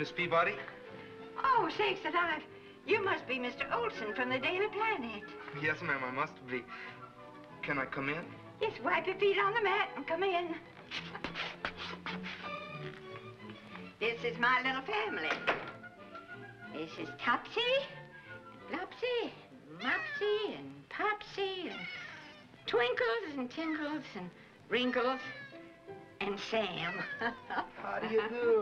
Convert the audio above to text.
Miss Peabody? Oh, sakes alive. You must be Mr. Olsen from the Daily Planet. Yes, ma'am, I must be. Can I come in? Yes, wipe your feet on the mat and come in. This is my little family. This is Topsy, Lopsy, Mopsy, and Popsy, and Twinkles, and Tinkles, and Wrinkles, and Sam. How do you do?